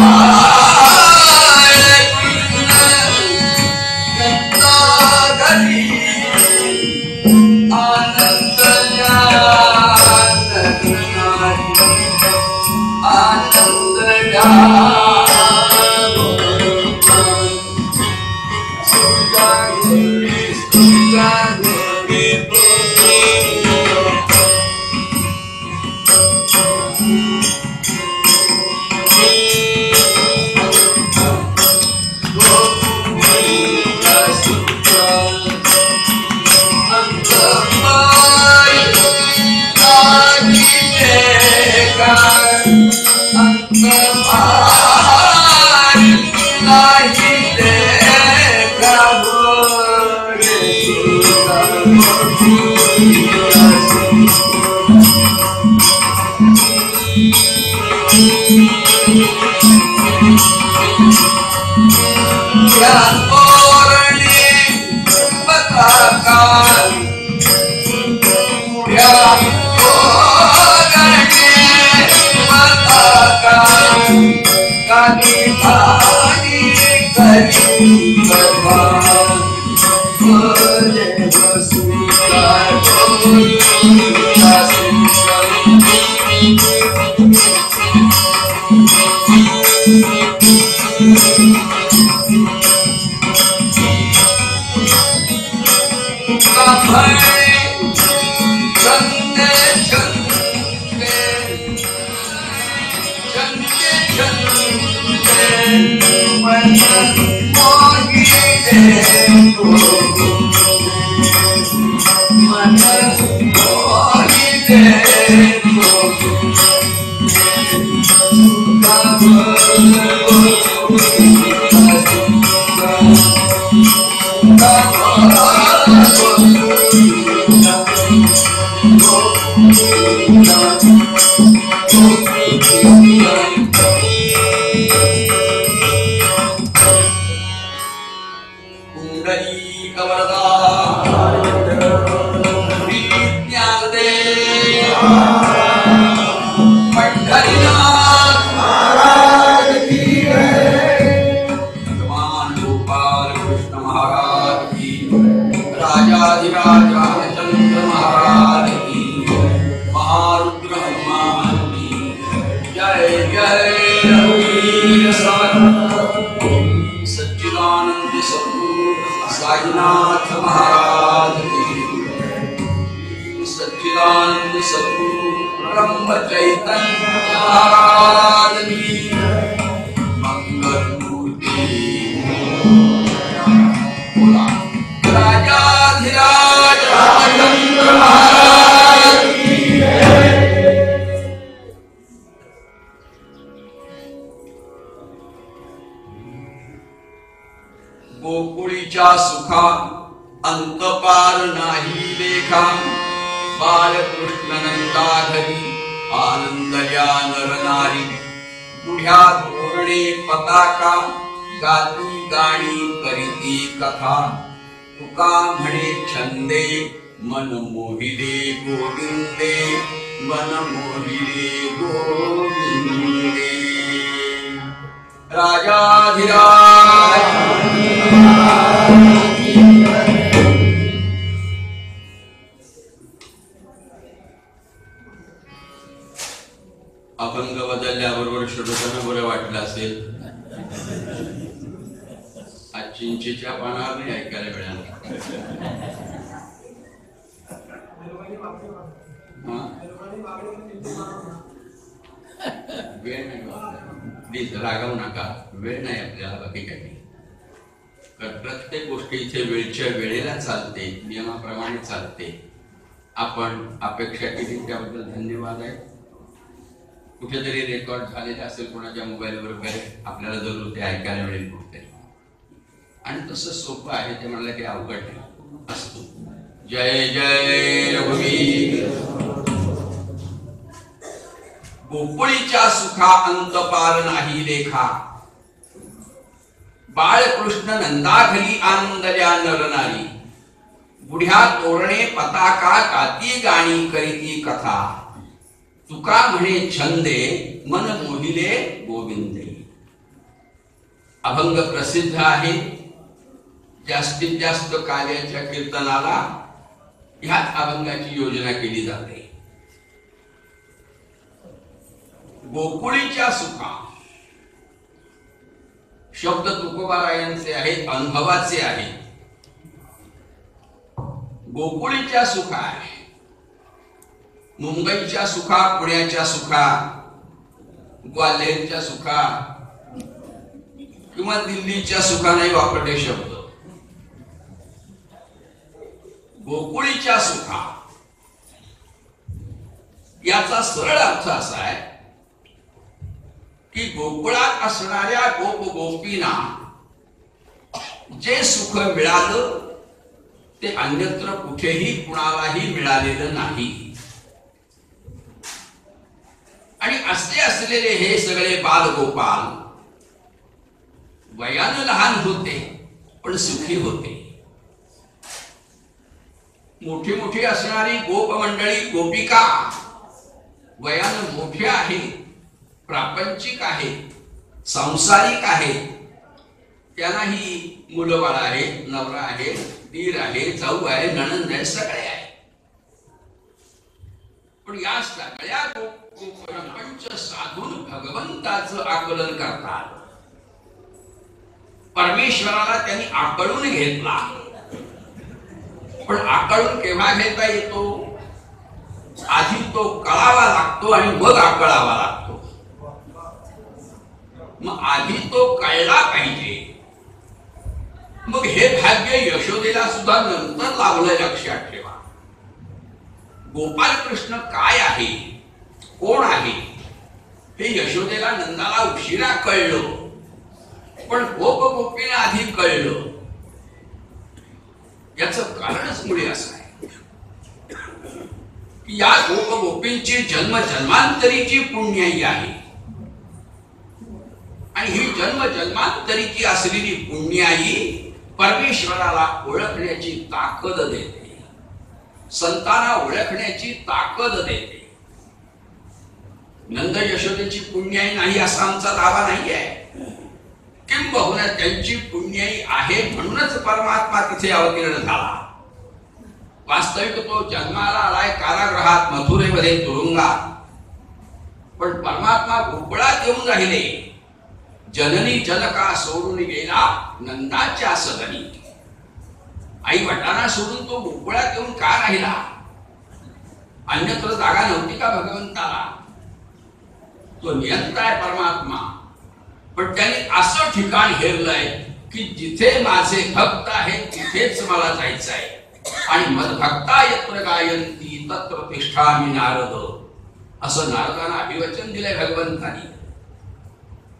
Oh! Sainath Maharaj सच्चिदानंद सद्गुरु ब्रह्म चैतन्य महाराज की नंदा घरी आनंदल्या नरनारी. पुढ्या धोरणे पताका गाती गाणी करीती कथा. तुका म्हणे छंदे मन मोहिले गोविंदे मन मोहिले गोविंदे. राजाधिराज वेळ नाही प्लीज रागवू नका. वेळ नाही आपल्याला बाकी काही कारण प्रत्येक गोष्टीचे इथे वेळच्या वेळेला चालते नियमाप्रमाणे चालते. आपण अपेक्षा केली त्याबद्दल धन्यवाद आहे. कुठेतरी रेकॉर्ड झालेले असेल कोणाच्या मोबाईलवर वगैरे आपल्याला जरूर ते ऐकायला मिळेल कुठे आणि तसं सोपं आहे ते म्हणलं की अवघड नाही. असतो. जय जय रघुवीर. गोकुळीच्या सुखा अंत पार नाही लेखा. बाळकृष्ण नंदाखली आनंदल्या नरनारी. बुढ्या तोरणे पताका काती गाणी करीती कथा. तुका म्हणे छंदे, मन मोहिले गोविंदे. अभंग प्रसिद्ध आहे. जास्तीत जास्त कार्याच्या कीर्तनाला ह्याच अभंगाची योजना केली जाते. गोकुळीच्या सुखा. शब्द तुकोबारायांचे आहेत अनुभवाचे आहेत. गोकुळीच्या सुखा मुंबईच्या सुखा पुण्याच्या सुखा ग्वाल्हेरच्या सुखा किंवा दिल्लीच्या सुखा नाही वापरले शब्द. गोकुळीच्या सुखा. याचा सरळ अर्थ असा आहे की गोकुळात असणाऱ्या गोप गोपीना जे सुख मिळालं ते अन्यत्र कुठेही कुणालाही मिळालेलं नाही. आणि असले असलेले हे सगळे बाल गोपाल वयानं लहान होते पण सुखी होते. मोठी मोठी असणारी गोप मंडळी गोपिका वयानं मोठी आहे प्रापंचिक आहे सांसारिक आहे त्यांनाही मुलं बाळ आहेत नवरा आहे दीर आहे जाऊ आहे नणंद आहे सगळे आहे. पण या सगळ्या प्रपंच साधून भगवंताचं आकलन करतात. परमेश्वराला त्यांनी आकळून घेतला. पण आकळून केव्हा घेता येतो? आधी तो कळावा लागतो आणि मग आकळावा लागतो. मग आधी तो कळला पाहिजे. मग हे भाग्य यशोदेला सुद्धा नंतर लावलं लक्षात ठेवा. गोपाल कृष्ण काय आहे? कोण आहे? हे यशोदेला नंदाला उशिरा कळलं. पण गोप गोपीला आधी कळलं. याच कारणच मुळे असं आहे. की या गोप गोपींची जन्म जन्मांतरीची पुण्याई आहे. आणि ही जन्म जन्मांतरीची असलेली पुण्याई परमेश्वराला ओळखण्याची ताकद देते. संतांना ओळखण्याची ताकद देते. नंद यशोदेची पुण्याई नाही असा आमचा दावा नाही आहे किंबहुना त्यांची पुण्याई आहे म्हणूनच परमात्मा तिथे अवतीर्ण झाला. वास्तविक तो जन्माला आलाय कारागृहात मथुरेमध्ये तुरुंगात. पण परमात्मा गोकुळात येऊन राहिले. जननी जनका सोडून गेला नंदाच्या सदनी. आई वटाना सोडून तो मोकळ्यात येऊन का राहिला? अन्यत्र जागा नव्हती का भगवंताला? तो नियंत्र आहे परमात्मा. पण त्यांनी असं ठिकाण हेरलंय की जिथे माझे भक्त आहेत तिथेच मला जायचं आहे आणि मदभक्ता यत्र गायंती तत्र तिष्ठा मी नारद. असं नारदांना अभिवचन दिलंय भगवंतानी.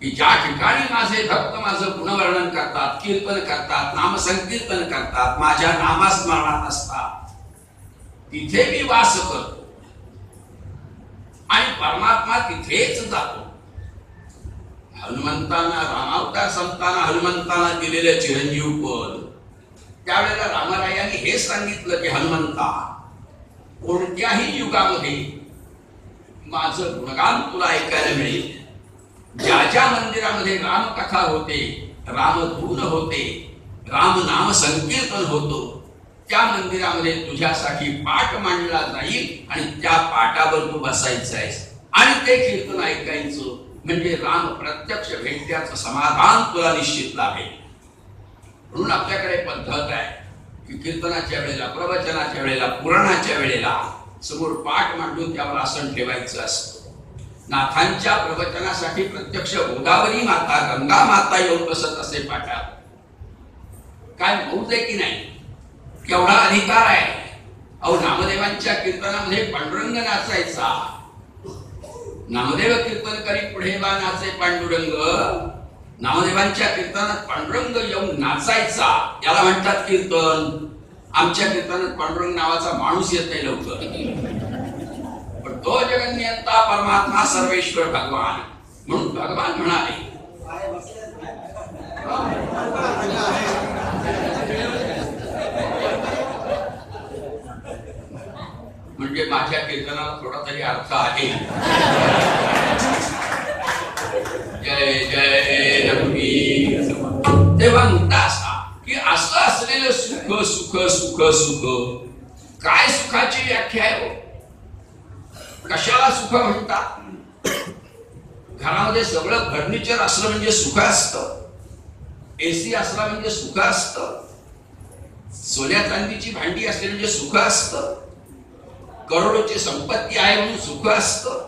की ज्या ठिकाणी माझे भक्त माझं गुणवर्णन करतात कीर्तन करतात नामसंकीर्तन करतात माझ्या नामास्मरणात असतात तिथे मी वास करतो. आणि परमात्मा तिथेच जातो. हनुमंतांना रामावतार संतांना हनुमंतांना दिलेलं चिरंजीव पद. त्यावेळेला रामरायांनी हे सांगितलं की हनुमंता कोणत्याही युगामध्ये माझं गुणगान तुला ऐकायला मिळेल. ज्या ज्या मंदिरामध्ये रामकथा होते रामधून होते राम नाम संकीर्तन होतो त्या मंदिरामध्ये तुझ्यासाठी पाठ मांडला जाईल आणि त्या पाठावर तू बसायचं आहेस. आणि ते कीर्तन ऐकायचं म्हणजे राम प्रत्यक्ष भेटण्याचं समाधान तुला निश्चित लाभेल. म्हणून आपल्याकडे पद्धत आहे की कीर्तनाच्या वेळेला प्रवचनाच्या वेळेला पुराणाच्या वेळेला समोर पाठ मांडून त्यावर आसन ठेवायचं असतं. नाथांच्या प्रवचनासाठी प्रत्यक्ष गोदावरी माता गंगा माता येऊन बसत असे पाठात काय मौज आहे की नाही? केवढा अधिकार आहे? अहो नामदेवांच्या कीर्तनामध्ये पांडुरंग नाचायचा. नामदेव कीर्तन करी पुढे बा नाचे पांडुरंग. नामदेवांच्या कीर्तनात पांडुरंग येऊन नाचायचा. याला म्हणतात कीर्तन. आमच्या कीर्तनात पांडुरंग नावाचा माणूस येत नाही लवकर. तो जगन्यंता परमात्मा सर्वेश्वर भगवान म्हणून भगवान म्हणाले म्हणजे माझ्या कीर्तनाला थोडा तरी अर्थ आहे जय जय, रघुवीर. तेव्हा मुद्दा असा की असं असलेलं सुख सुख सुख सुख काय सुखाची व्याख्या आहे? कशाला सुख म्हणतात घरामध्ये सगळं फर्निचर असलं म्हणजे सुख असतं. एसी असला म्हणजे सुख असत. सोन्या चांदीची भांडी असली म्हणजे सुख असतं. करोडोची संपत्ती आहे म्हणून सुख असतं.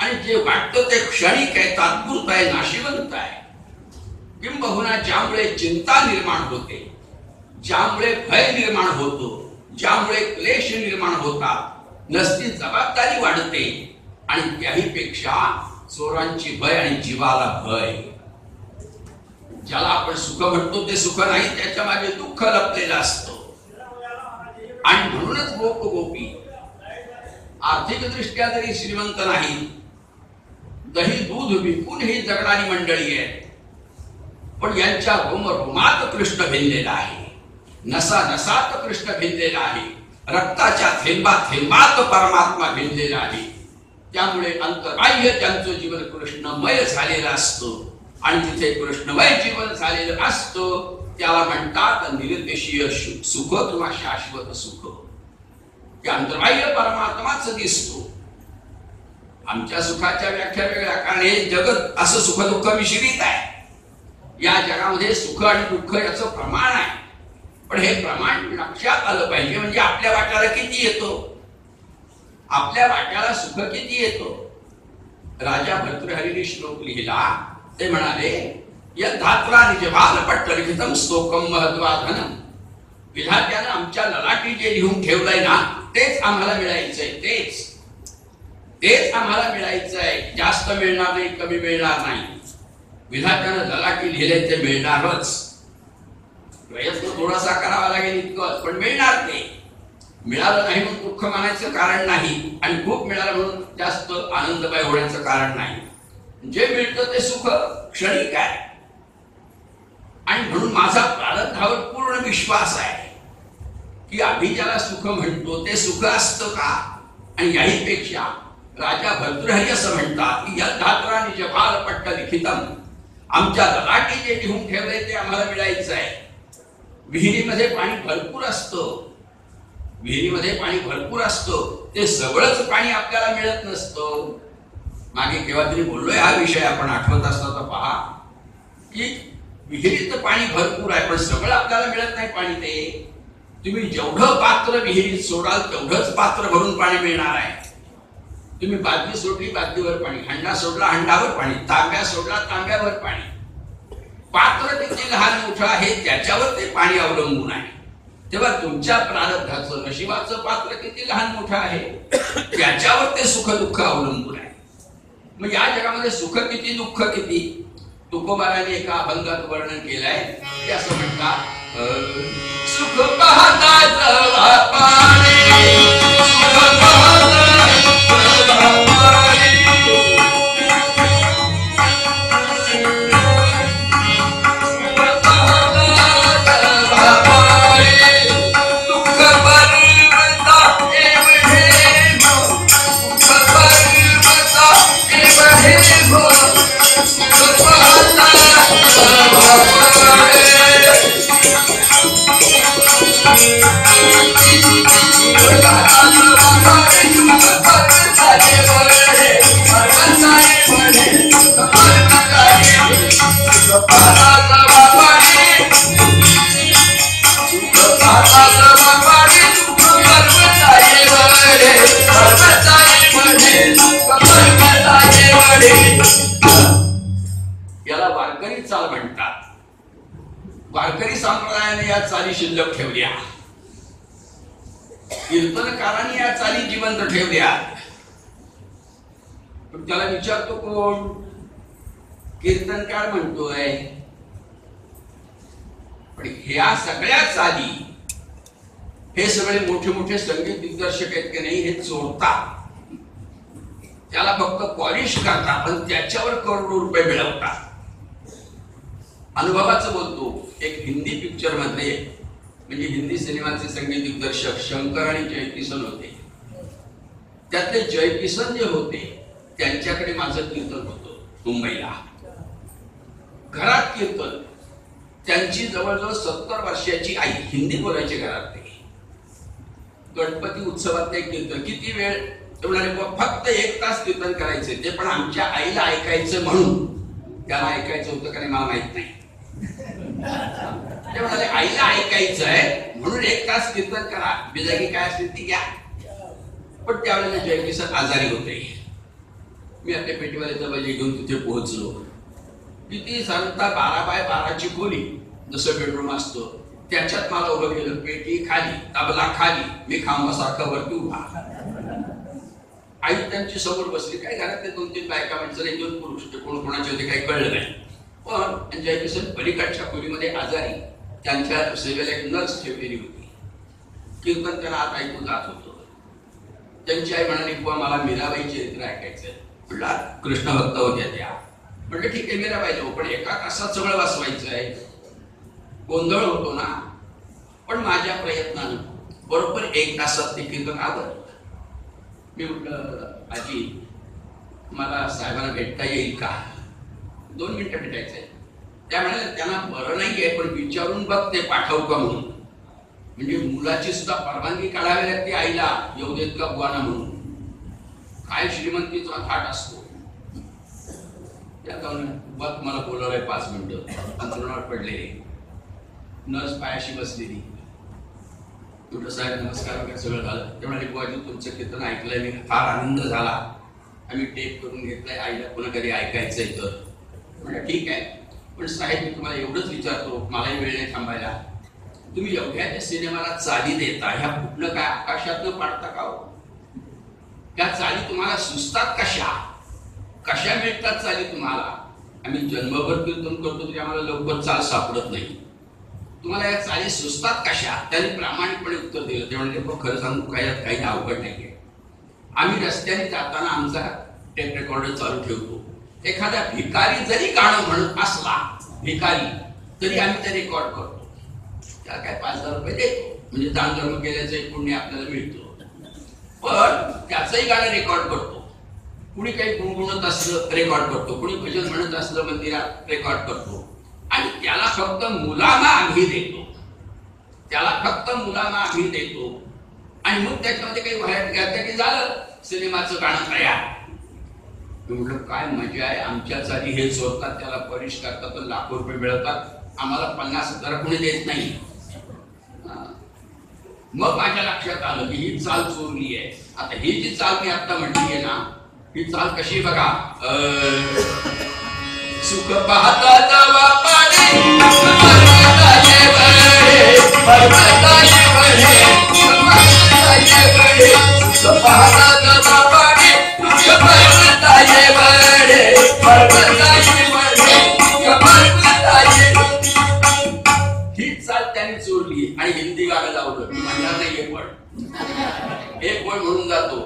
आणि जे वाटतं ते क्षणिक आहे तात्पुरत आहे नाशिवंत आहे. किंबहुना ज्यामुळे चिंता निर्माण होते ज्यामुळे भय निर्माण होतो ज्यामुळे क्लेश निर्माण होतात नसती जबाबदारी वाढते. आणि त्याहीपेक्षा चोरांची भय आणि जीवाला भय. ज्याला आपण सुख म्हणतो ते सुख नाही त्याच्यामागे दुःख लपलेलं असतं. आणि म्हणूनच गोप गोपी. आर्थिक दृष्ट्या जरी श्रीमंत नाही दही दूध विकून ही जगणारी मंडळी आहे. पण यांच्या रोम रोमात कृष्ण भिनलेला आहे. नसा नसात कृष्ण भिनलेला आहे. रक्ताच्या थेंबा थेंबात परमात्मा भिनलेला आहे. त्यामुळे अंतर्बाह्य त्यांचं जीवन कृष्णमय झालेलं असतं. आणि तिथे कृष्णमय जीवन झालेलं असतं त्याला म्हणतात निरदेशीय सुख किंवा शाश्वत सुख. ते अंतर्बाह्य परमात्माच दिसतो. आमच्या सुखाच्या व्याख्या वेगळ्या कारण हे जगत असं सुख दुःख मिश्रित आहे. या जगामध्ये सुख आणि दुःख याचं प्रमाण आहे. पण हे प्रमाण लक्षात आलं पाहिजे. म्हणजे आपल्या वाट्याला किती येतो? आपल्या वाट्याला सुख किती येतो? राजा भर्तृहरीने श्लोक लिहिला. ते म्हणाले यद्धात्रा निजभाल पट्टलिखितम स्तोकम महत्वाधनम विधात्यानं आमच्या ललाटी जे लिहून ठेवलंय ना तेच आम्हाला मिळायचंय तेच. तेच आम्हाला मिळायचं आहे जास्त मिळणार नाही कमी मिळणार नाही. विधात्यानं ललाटी लिहिले ते मिळणारच. प्रयत्न थोडासा करावा लागेल इतकंच पण मिळणार ते. मिळालं नाही म्हणून दुःख मानायचं कारण नाही आणि खूप मिळालं म्हणून जास्त आनंदमय होण्याचं कारण नाही. जे मिळतं ते सुख क्षणिक आहे. आणि म्हणून माझा प्रारंभावर पूर्ण विश्वास आहे की आम्ही ज्याला सुख म्हणतो ते सुख असतं का? आणि याहीपेक्षा राजा भद्रहरी असं म्हणतात की या धात्राने निजभाल पट्ट लिखितम आमच्या दलाटी जे लिहून ठेवले ते आम्हाला मिळायचं आहे विहिरीमध्ये पाणी भरपूर असतं. विहिरीमध्ये पाणी भरपूर असतं. ते सगळंच पाणी आपल्याला मिळत नसतं. मागे केव्हा तरी बोललोय हा विषय आपण आठवत असला तर पहा. की विहिरीत पाणी भरपूर आहे पण सगळं आपल्याला मिळत नाही पाणी ते. तुम्ही जेवढं पात्र विहिरीत सोडाल तेवढंच पात्र भरून पाणी मिळणार आहे. तुम्ही बादली सोडली बादलीवर पाणी. हंडा सोडला हंडावर पाणी. तांब्या सोडला तांब्यावर पाणी. पात्र किती लहान मोठं आहे त्याच्यावर ते पाणी अवलंबून आहे. तेव्हा तुमच्या प्रारब्धाचं नशिबाचं पात्र किती लहान मोठं आहे त्याच्यावर ते सुख दुःख अवलंबून आहे. मग या जगामध्ये सुख किती दुःख किती? तुकोबाराने एका अभंगात वर्णन केलंय. ते असं म्हणतात सुख पाहता या चाली जिवंत ठेवल्या पण त्याला विचारतो कोण? कीर्तनकार म्हणतोय. पण ह्या सगळ्या चाली हे सगळे मोठे मोठे संगीत दिग्दर्शक आहेत की नाही हे चोरतात त्याला फक्त पॉलिश करतात पण त्याच्यावर करोडो रुपये मिळवतात अनुभवाचं बोलतो एक हिंदी पिक्चरमध्ये म्हणजे हिंदी सिनेमाचे संगीत दिग्दर्शक शंकर आणि जयकिसन होते. त्यातले जयकिसन जे होते त्यांच्याकडे माझं कीर्तन होतं मुंबईला. घरात कीर्तन. त्यांची जवळजवळ सत्तर वर्षाची आई हिंदी बोलायची घरात ते. गणपती उत्सवात ते कीर्तन. किती वेळ? ते म्हणाले फक्त एक तास कीर्तन करायचे. ते पण आमच्या आईला ऐकायचं म्हणून. त्याला ऐकायचं होतं का मला माहीत नाही. ते म्हणाले आईला ऐकायचं आहे म्हणून एक तास कीर्तन करा. बिजागी काय असते ती घ्या. पण त्यावेळेला जयकिसन आजारी होते. मी आपल्या पेटीवाल्याचा बाजी घेऊन तिथे पोहोचलो. किती सांगता बारा बाय बाराची खोली जसं बेडरूम असतो. त्याच्यात मला उभं केलं पेटी खाली तबला खाली मी खांबासारखा वरती उभा. आई त्यांची समोर बसली. काय घरातले दोन तीन बायका माणसं एक दोन पुरुष ते कोण कोणाचे होते काही कळलं नाही. पण त्यांच्या किसन पलीकडच्या खोलीमध्ये आजारी. त्यांच्या सेवेला एक नर्स ठेवलेली होती. कीर्तन त्यांना आत ऐकून जात होतो. त्यांची आई म्हणाली बुवा मला मीराबाई चरित्र ऐकायचं म्हटलं कृष्ण भक्त होत्या त्या. म्हटलं ठीक आहे मीराबाई जाऊ पण एका तासात सगळं वाचवायचं आहे. गोंधळ होतो ना. पण माझ्या प्रयत्नानं बरोबर एक तासात ते कीर्तन आवडलं मी म्हटलं आजी मला साहेबांना भेटता येईल का? दोन मिनटं भेटायचं आहे. त्या म्हणाल्या त्यांना बरं नाही आहे पण विचारून बघ ते पाठवू का म्हणून. म्हणजे मुलाची सुद्धा परवानगी काढावी लागते आईला येऊ देत का बुवाना म्हणून. काय श्रीमंतीचा थाट असतो. त्या बघ मला बोलवलंय पाच मिनिटं. अंतरुणावर पडलेले नर्स पायाशी बसलेली. म्हटलं साहेब नमस्कार. वगैरे सगळं झालं. ते म्हणाले बुवाजी तुमचं कीर्तन ऐकलंय. मी फार आनंद झाला. आम्ही टेप करून घेतलाय. आईला पुन्हा कधी ऐकायचंय तर. म्हटलं ठीक आहे. पण साहेब मी तुम्हाला एवढंच विचारतो. मलाही वेळ नाही थांबायला. तुम्ही एवढ्या त्या सिनेमाला चाली देता ह्या कुठलं काय आकाशातनं पाडता का हो? त्या चाली तुम्हाला सुचतात कशा? कशा मिळतात चाली तुम्हाला? आम्ही जन्मभर कीर्तन करतो तरी आम्हाला लवकर चाल सापडत नाही. तुम्हाला या चाली सुचतात कशा? त्यांनी प्रामाणिकपणे उत्तर दिलं. ते म्हणजे खरं सांगू काय यात काही अवघड नाहीये. आम्ही रस्त्याने जाताना आमचा टेप रेकॉर्डर चालू ठेवतो. एखादा भिकारी जरी गाणं म्हणत असला भिकारी तरी आम्ही ते रेकॉर्ड करतो. त्याला काय पाच हजार रुपये देतो. म्हणजे दान धर्म केल्याचं एक पुण्य आपल्याला मिळतो. पण त्याचंही गाणं रेकॉर्ड करतो. कुणी काही गुणगुणत असलं रेकॉर्ड करतो. कुणी भजन म्हणत असलं मंदिरात रेकॉर्ड करतो. आणि त्याला फक्त मुलांना आम्ही देतो. त्याला फक्त मुलांना आम्ही देतो. आणि मग त्याच्यामध्ये काही व्हायला घ्यायचं की झालं सिनेमाचं गाणं तयार. मी म्हटलं काय मजा आहे. आमच्या चाली हे सोडतात त्याला पॉलिश करतात लाखो रुपये मिळतात. आम्हाला पन्नास हजार कोणी देत नाही. मग माझ्या लक्षात आलं की ही चाल चोरली आहे. आता ही जी चाल मी आता म्हटली आहे ना ही चाल कशी बघा? सुख पाहता जावा पाणी लावलं माझ्या नाही हे पण एक पण म्हणून जातो.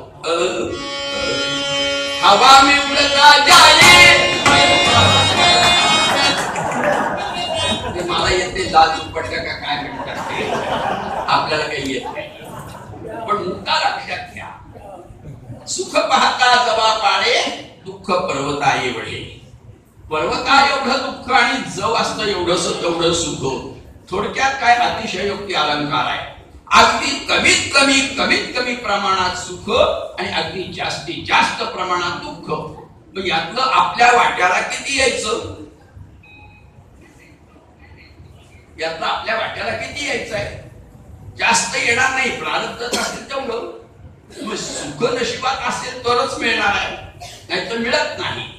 हवा मी उडता जाए मला येते लाल चुपटका का काय म्हणतात आपल्याला काही येत नाही. पण मुद्दा लक्षात घ्या. सुख पाहता जवा पाडे दुःख पर्वता एवढे पर्वता एवढं दुःख आणि जव असतं एवढंस तेवढं सुख. थोडक्यात काय अतिशयोक्ती अलंकार आहे. अगदी कमीत कमी कमीत कमी प्रमाणात सुख आणि अगदी जास्तीत जास्त प्रमाणात दुःख. मग यातलं आपल्या वाट्याला किती यायचं? यातलं आपल्या वाट्याला किती यायचं आहे जास्त येणार नाही प्रारब्ध असेल तेवढं. मग सुख नशिबात असेल तरच मिळणार आहे. नाही तर मिळत नाही.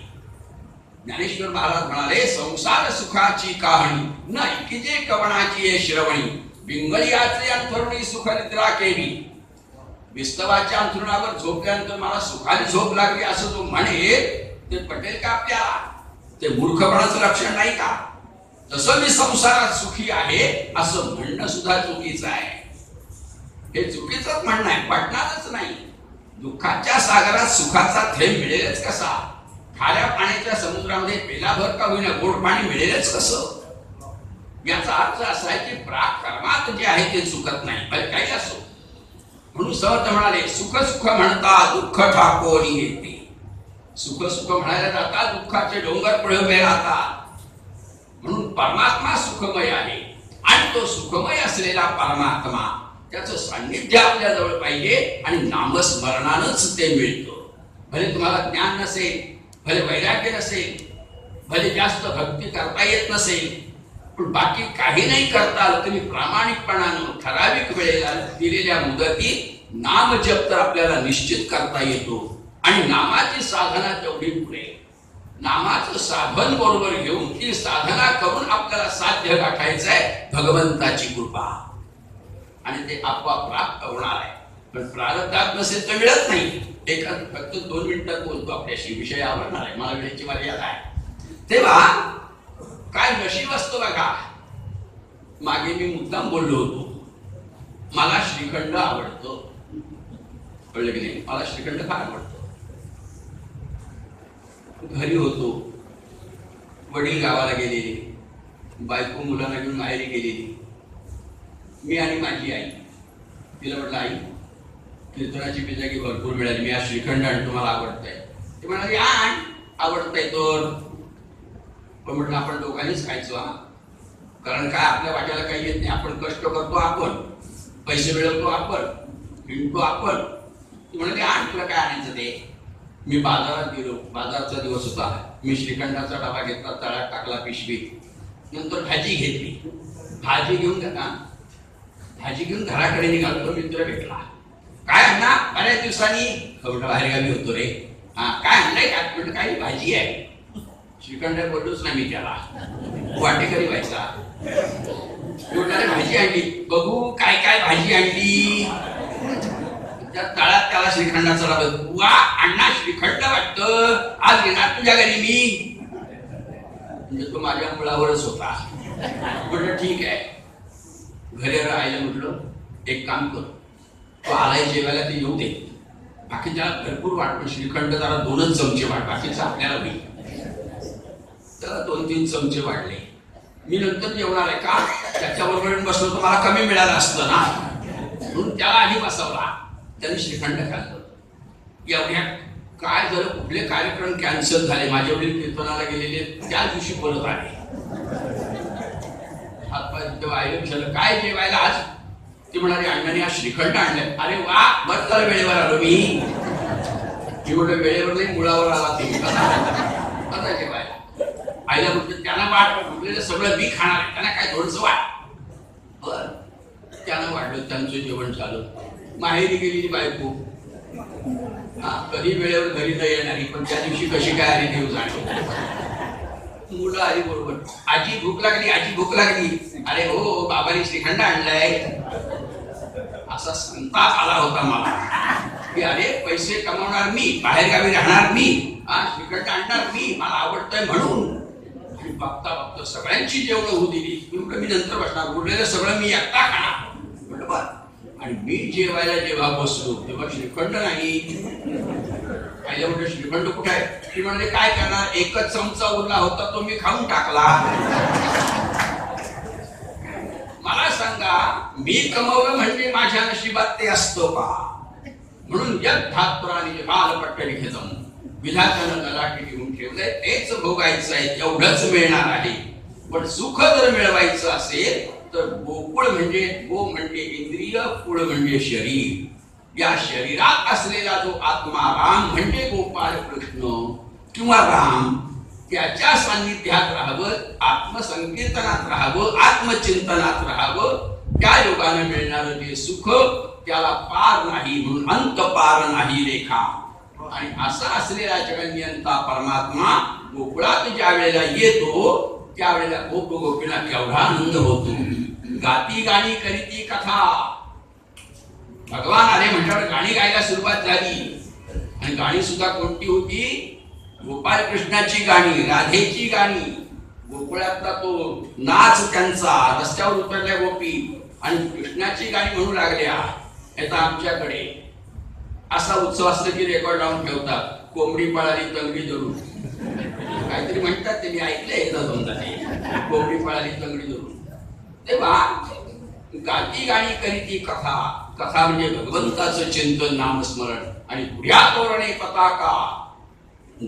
ज्ञानेश्वर महाराज म्हणाले संसार सुखाची कहाणी नाही की जे कवणाची श्रवणी श्रवणी आचरी अंथरुणी सुख निद्रा केली. विस्तवाच्या अंथरुणावर झोपल्यानंतर मला सुखाने झोप लागली असं जो म्हणे ते पटेल का आपल्याला ते मूर्खपणाचं लक्षण नाही का? तसं मी संसारात सुखी आहे असं म्हणणं सुद्धा चुकीचं आहे. हे चुकीचंच म्हणणं आहे पटणारच नाही. दुःखाच्या सागरात सुखाचा थेंब मिळेलच कसा? खाऱ्या पाण्याच्या समुद्रामध्ये पेलाभर का होईना गोड पाणी मिळेलच कसं? याचा अर्थ असा आहे की प्राकर्मात जे आहे ते चुकत नाही भले काही असो. म्हणून सहज म्हणाले सुख सुख म्हणता दुःख ठाकोरी येते. सुख सुख म्हणायला जाता दुःखाचे डोंगर पुढे उभे राहतात. म्हणून परमात्मा सुखमय आहे आणि तो सुखमय असलेला परमात्मा त्याचं सान्निध्य आपल्या जवळ पाहिजे आणि नामस्मरणानंच ते मिळतं. भले तुम्हाला ज्ञान नसेल भले वैराग्य नसेल भले जास्त भक्ती करता येत नसेल पण बाकी काही नाही करता आलं तरी प्रामाणिकपणानं ठराविक वेळेला दिलेल्या मुदतीत नाम जप तर आपल्याला निश्चित करता येतो. आणि नामाची साधना तेवढी पुढे. नामाचं साधन बरोबर घेऊन ती साधना करून आपल्याला साध्य गाठायचं आहे भगवंताची कृपा. आणि ते आपोआप प्राप्त होणार आहे. पण प्रारब्धात नसेल तर मिळत नाही. एका फक्त दोन मिनिटात बोलतो आपल्याशी. विषय आवडणार आहे मला वेळेची मर्यादा आहे. तेव्हा काय नशीब असतो बघा. मागे मी मुद्दाम बोललो होतो. मला श्रीखंड आवडतो. कळलं की नाही? मला श्रीखंड फार आवडतो. घरी होतो. वडील गावाला गेलेले बायको मुलांना घेऊन माहेरी गेलेली मी आणि माझी आई. तिला म्हटलं आई कीर्तनाची पिजागी भरपूर मिळाली. मी आज श्रीखंड आणि तुम्हाला आवडतंय. ते म्हणाले आण. आवडतंय तर. पण म्हटलं आपण दोघांनीच खायचो हा. कारण काय आपल्या वाट्याला काही येत नाही. आपण कष्ट करतो आपण पैसे मिळवतो आपण हिंडतो आपण. ती म्हणाली आण तुला काय आणायचं ते? मी बाजारात गेलो. बाजारचा दिवस होता. मी श्रीखंडाचा डबा घेतला तळ्यात टाकला पिशवीत. नंतर भाजी घेतली. भाजी घेऊन का भाजी घेऊन घराकडे निघालो. तो मित्र भेटला. काय आणा बऱ्याच दिवसांनी? खबर बाहेर गावी होतो रे. हा काय आणलंय? काय म्हणलं काही भाजी आहे. श्रीखंड बोललोच नाही मी त्याला. वाटेकरी व्हायचा? म्हटलं भाजी आणली. बघू काय काय भाजी आणली. त्या तळात त्याला श्रीखंडाचा लागत वा अण्णा श्रीखंड वाटत. आज येणार तुझ्या घरी मी. म्हणजे तो माझ्या मुलावरच होता. म्हटलं ठीक आहे. घरी राहायला म्हटलं एक काम कर. तो आलाय जेवायला ते येऊ दे. बाकी त्याला भरपूर वाटतो. श्रीखंड जरा दोनच चमचे वाट. बाकीचा आपल्याला होईल. त्याला दोन तीन चमचे वाढले. मी नंतर जेवणार आहे का? त्याच्याबरोबर बसलो तर मला कमी मिळालं असतं ना. म्हणून त्याला आधी बसवला. त्याने श्रीखंड खाल्लं. एवढ्या काय झालं कुठले कार्यक्रम कॅन्सल झाले माझे वडील कीर्तनाला गेलेले त्या दिवशी परत आले हातपाय आईला विचारलं काय जेवायला आज? ती म्हणाली अण्णाने आज श्रीखंड आणले अरे वा बरं वेळेवर आलो मी. मी वेळेवर नाही मुळावर आला ते. खायला म्हणजे त्यांना वाट म्हटलेलं सगळं मी खाणार आहे त्यांना काय थोडंसं वाट. बर. त्यानं वाढलं त्यांचं जेवण झालं. माहेरी गेलेली बायको. हा कधी वेळेवर घरी न येणारी पण त्या दिवशी कशी काय आली देव जाणे मुलं आली बरोबर. आजी भूक लागली आजी भूक लागली. अरे हो, हो बाबाने श्रीखंड आणलाय. असा संताप आला होता मला. की अरे पैसे कमावणार मी बाहेर गावी राहणार मी. हा श्रीखंड आणणार मी मला आवडतंय म्हणून. मी बघता बघता सगळ्यांची जेवढं होऊ दिली. म्हणून मी नंतर बसणार? उरलेलं सगळं मी एकटा खाणार. म्हटलं बरं. आणि मी जेवायला जेव्हा बसलो तेव्हा श्रीखंड नाही. आईला म्हटलं श्रीखंड कुठे आहे? ती म्हणजे काय करणार? एकच चमचा उरला होता तो मी खाऊन टाकला. मला सांगा मी कमवलं म्हणजे माझ्या नशिबात ते असतो का? म्हणून यद धात्राने बालपट्ट लिखितम विधातानं गलाटी घेऊन ठेवलंय. तेच भोगायचं आहे एवढंच मिळणार आहे. पण सुख जर मिळवायचं असेल तर गोकुळ म्हणजे गो म्हणजे इंद्रिय कुळ म्हणजे शरीर. या शरीरात असलेला जो आत्मा राम म्हणजे गोपाळ कृष्ण किंवा राम त्याच्या सान्निध्यात राहावं आत्मसंकीर्तनात राहावं आत्मचिंतनात राहावं त्या योगाने मिळणारं जे सुख त्याला पार नाही म्हणून अंत पार नाही रेखा. आणि असा असलेला जगन्यंता परमात्मा गोकुळात ज्या वेळेला येतो त्यावेळेला गोप गोपीला केवढा आनंद होतो. गाती गाणी करीती कथा. भगवान आले म्हटल्यावर गाणी गायला सुरुवात झाली. आणि गाणी सुद्धा कोणती होती? गोपाल कृष्णाची गाणी राधेची गाणी. गोकुळातला तो नाच त्यांचा रस्त्यावर उतरल्या गोपी. आणि कृष्णाची गाणी म्हणू लागल्या आता आमच्याकडे असा उत्सव असला की रेकॉर्ड लावून ठेवतात. कोंबडी पळाली तंगडी धरून काहीतरी म्हणतात ते मी ऐकलंय एकदा कोंबडी पळाली तंगडी धरून तेव्हा गाती गाणी करीती कथा. कथा म्हणजे भगवंताचं चिंतन नामस्मरण. आणि गुढ्या तोरणे पताका.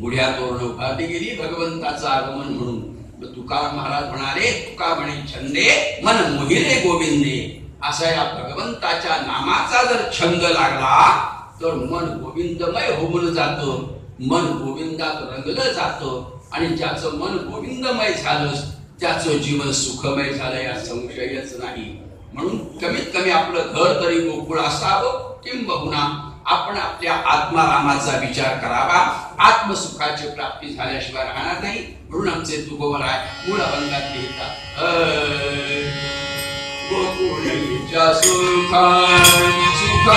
गुढ्या तोरण उभारली गेली भगवंताचं आगमन म्हणून. तुकाराम महाराज म्हणाले तुका म्हणे छंदे मन मोहिले गोविंदे. असा या भगवंताच्या नामाचा जर छंद लागला तर मन गोविंदमय होऊन जातं. मन गोविंदात रंगलं जातं. आणि ज्याचं मन गोविंदमय झालं त्याचं जीवन सुखमय झालं या संशयच नाही. म्हणून कमीत कमी आपलं घर तरी गोकुळ असावं किंबहुना आपण आपल्या आत्मारामाचा विचार करावा. आत्मसुखाची प्राप्ती झाल्याशिवाय राहणार नाही. म्हणून आमचे तुकोबराय मूळ अभंगात लिहितात गोकुळीच्या सुखा सुख